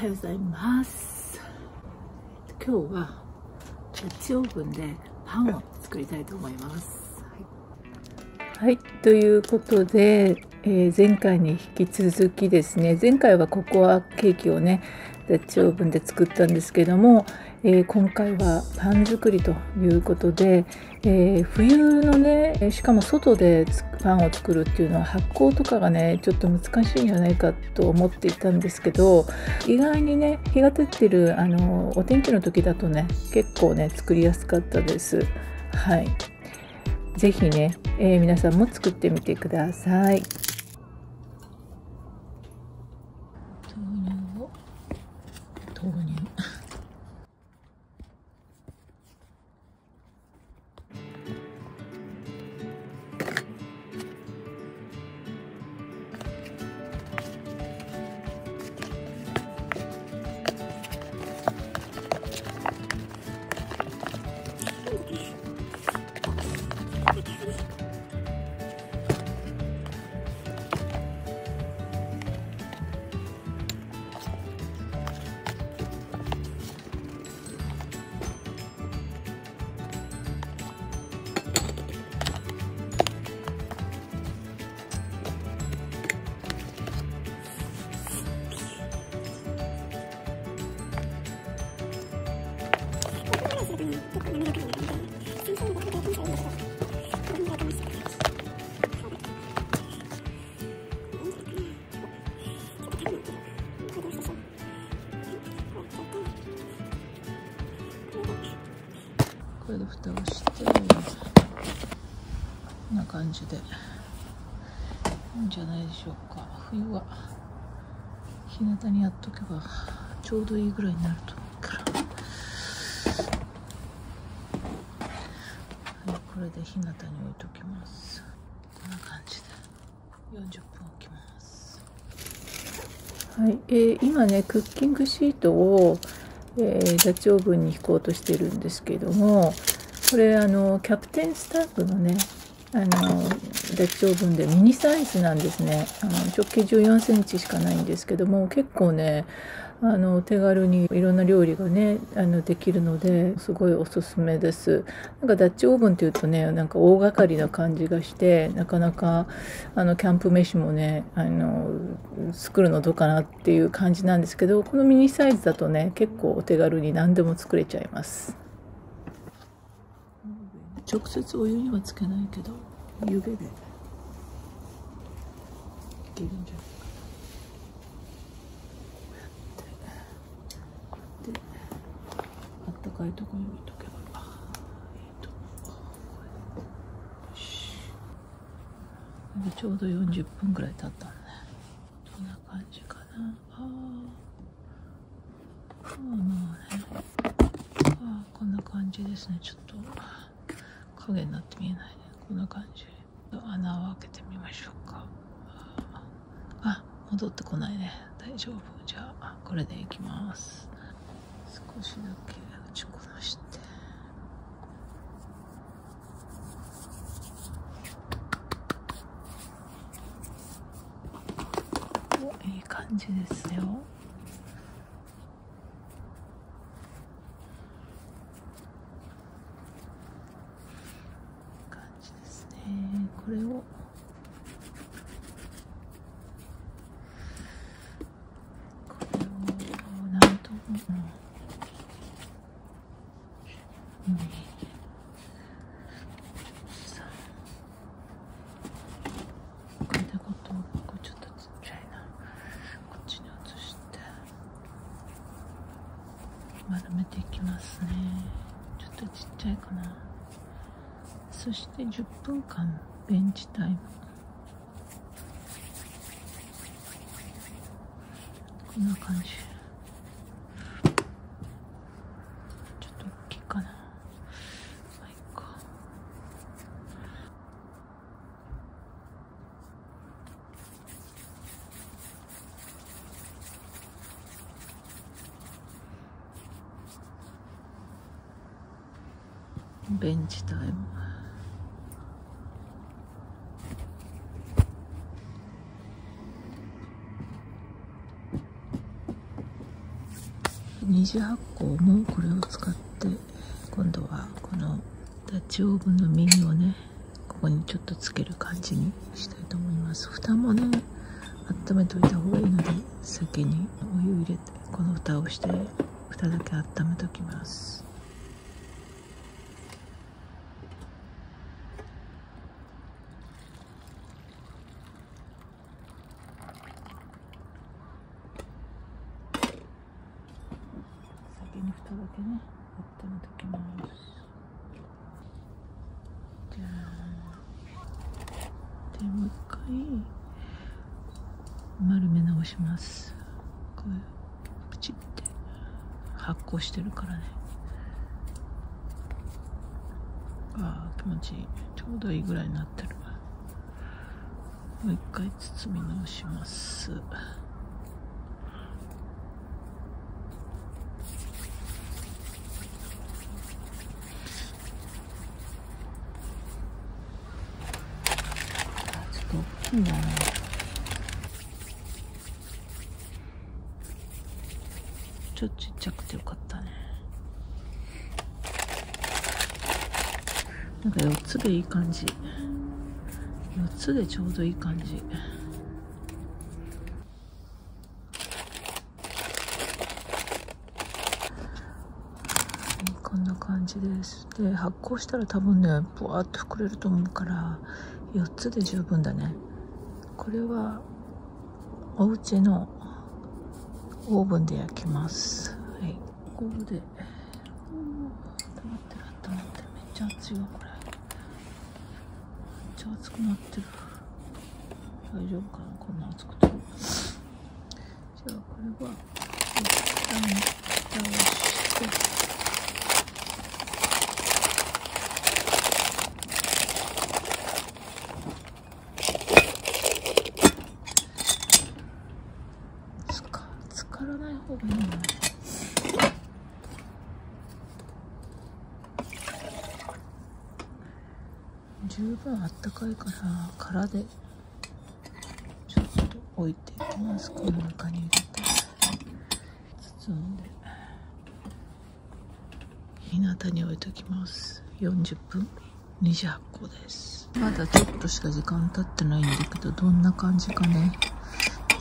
はようございます。今日はダッチオーブンでパンを作りたいと思います。はい、ということで、えー、前回に引き続きですね。前回はココアケーキをねダッチオーブンで作ったんですけども、えー、今回はパン作りということで、えー、冬のねしかも外でパンを作るっていうのは発酵とかがねちょっと難しいんじゃないかと思っていたんですけど意外にね日が照ってるあのお天気の時だとね結構ね作りやすかったです。はい是非ね、えー、皆さんも作ってみてください。蓋をしてこんな感じで。いいんじゃないでしょうか。冬は日向にやっとけばちょうどいいぐらいになると思うから。はいこれで日向に置いときます。こんな感じで。40分置きます。はい、えー、今ねクッキングシートをえー、ダチオーブンに引こうとしてるんですけどもこれあのキャプテンスタッフのねあのダッチオーブンでミニサイズなんですね。あの直径1 4センチしかないんですけども結構ねあの手軽にいろんな料理がねあのできるのですごいおすすめです。なんかダッチオーブンっていうとねなんか大掛かりな感じがしてなかなかあのキャンプ飯もねあの作るのどうかなっていう感じなんですけどこのミニサイズだとね結構お手軽に何でも作れちゃいます。直接お湯にはつけないけど湯気で。いけるんじゃない高いところに置いとけばいいと思う。ちょうど40分ぐらい経ったんでこんな感じかな。ああまあね。ああこんな感じですね。ちょっと。影になって見えないね。こんな感じ。穴を開けてみましょうか。あ戻ってこないね。大丈夫。じゃあこれでいきます。少しだけちこなしておいい感じですよ感じですねこれを丸めていきますね。ちょっとちっちゃいかな。そして10分間。ベンチタイムこんな感じ。ちょっと大きいかな。まあいっか。ベンチタイム二次発酵もこれを使って今度はこのダッチオーブンの耳をねここにちょっとつける感じにしたいと思います。蓋もね温めておいた方がいいので先にお湯を入れてこの蓋をして蓋だけ温めておきます先に蓋だけね温めときますじゃあでもう一回丸め直します。こうプチって発酵してるからね。ああ気持ちいい。ちょうどいいぐらいになってる。もう一回包み直します。ちょっと大きいなちょっとちっちゃくてよかったね。なんか4つでいい感じ。4つでちょうどいい感じ。こんな感じです。で発酵したら多分ねぶわっと膨れると思うから4つで十分だね。これはお家のオーブンで焼きます。はい。ここで。温まってる温まってる。めっちゃ熱いわこれ。めっちゃ熱くなってる。大丈夫かなこんな熱くてじゃあこれは一旦蓋をしてつか浸からない方がいいな十分あったかいから殻でちょっと置いていきますこの中に入れて。包んで日向に置いときます。40分。二次発酵です。まだちょっとしか時間経ってないんだけどどんな感じかね。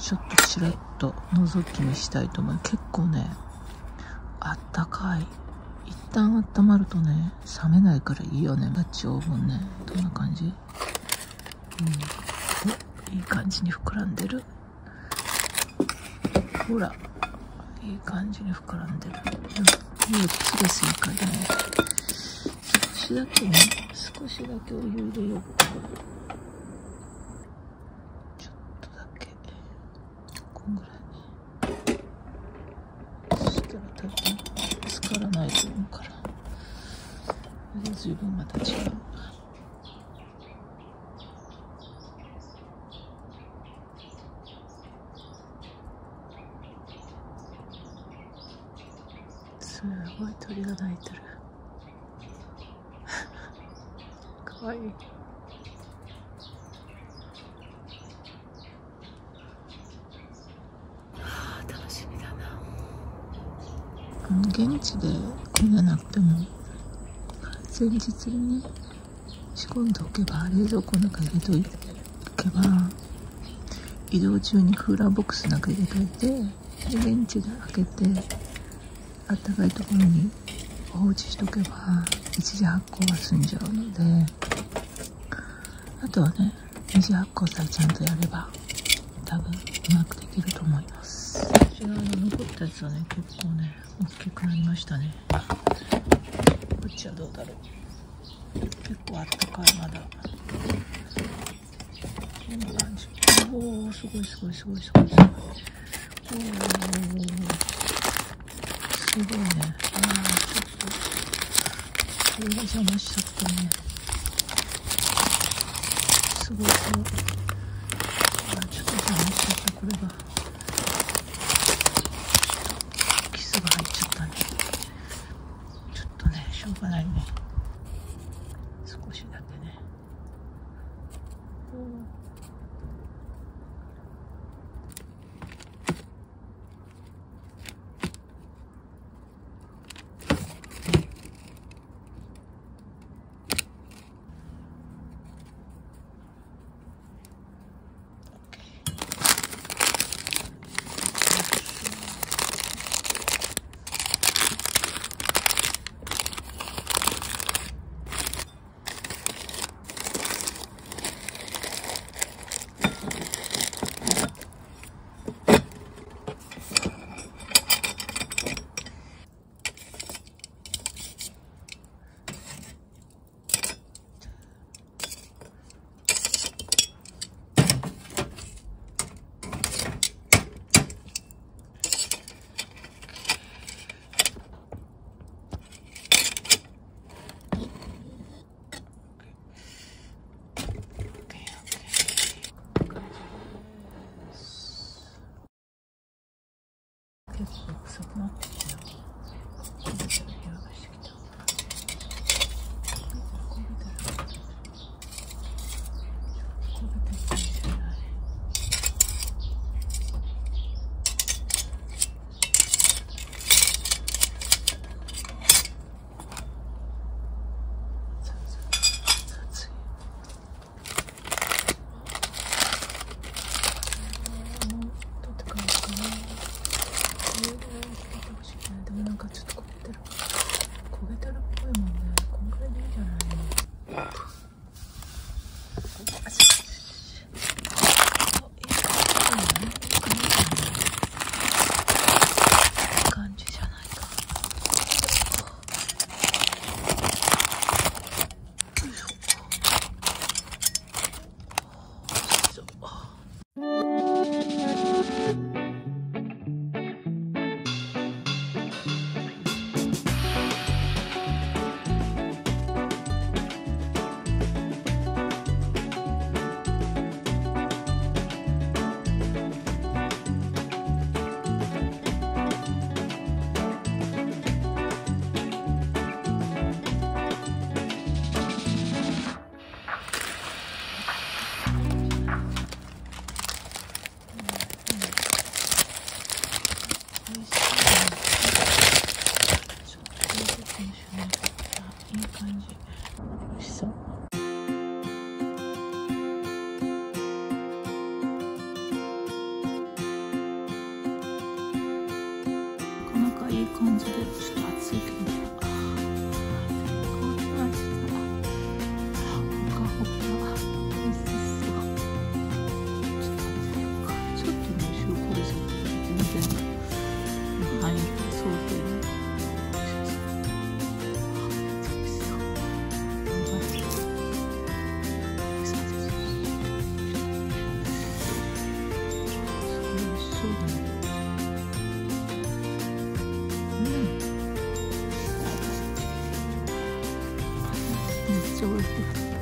ちょっとちらっと覗き見したいと思う。結構ねあったかい。旦温まるとね冷めないからいいよね。ダッチオーブンね。どんな感じ？うん。おいい感じに膨らんでる。ほら。いい感じに膨らんでる。4つですいいかね。少しだけね。少しだけお湯入れようちょっとだけ。こんぐらいねそしたら多分浸からないと思うから。これで十分また違う。すごい鳥が鳴いてる。かわいいはあ楽しみだな現地でこんななくても前日にね仕込んでおけば冷蔵庫の中に入れといけば移動中にクーラーボックスなんか入れといてで現地で開けてあったかいところに放置しとけば一次発酵が済んじゃうのであとはね二次発酵さえちゃんとやれば多分うまくできると思います。こちらの残ったやつはね結構ね大きくなりましたね。こっちはどうだろう。結構あったかいまだ。こんな感じ。おおすごいすごいすごいすごい。すごいおおすごいね。ああちょっとこれが邪魔しちゃったね。すごいすごいあーちょっと邪魔しちゃったこれがキスが入っちゃったね。ちょっとねしょうがないね。少しだけね。臭くなってきたよ焦げてる匂いがしてきた焦げてる焦げてる焦げてるかもしれない熱いもう取ってからかなえー、取ってほしいねでもなんかちょっと焦げてる焦げてるっぽいもんねこんぐらいでいいんじゃな Mexendo. historical